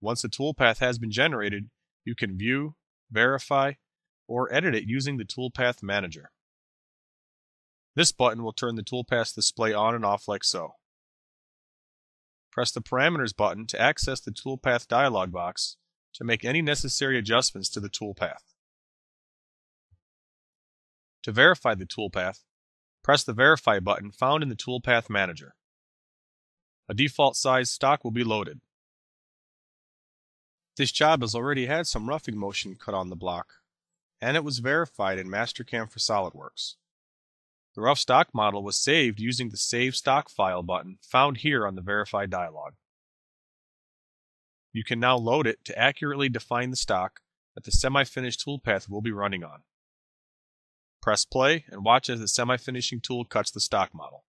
Once the toolpath has been generated, you can view, verify, or edit it using the Toolpath Manager. This button will turn the toolpath display on and off like so. Press the Parameters button to access the toolpath dialog box to make any necessary adjustments to the toolpath. To verify the toolpath, press the Verify button found in the Toolpath Manager. A default size stock will be loaded. This job has already had some roughing motion cut on the block, and it was verified in Mastercam for SOLIDWORKS. The rough stock model was saved using the Save Stock File button found here on the Verify dialog. You can now load it to accurately define the stock that the semi-finished toolpath will be running on. Press play and watch as the semi-finishing tool cuts the stock model.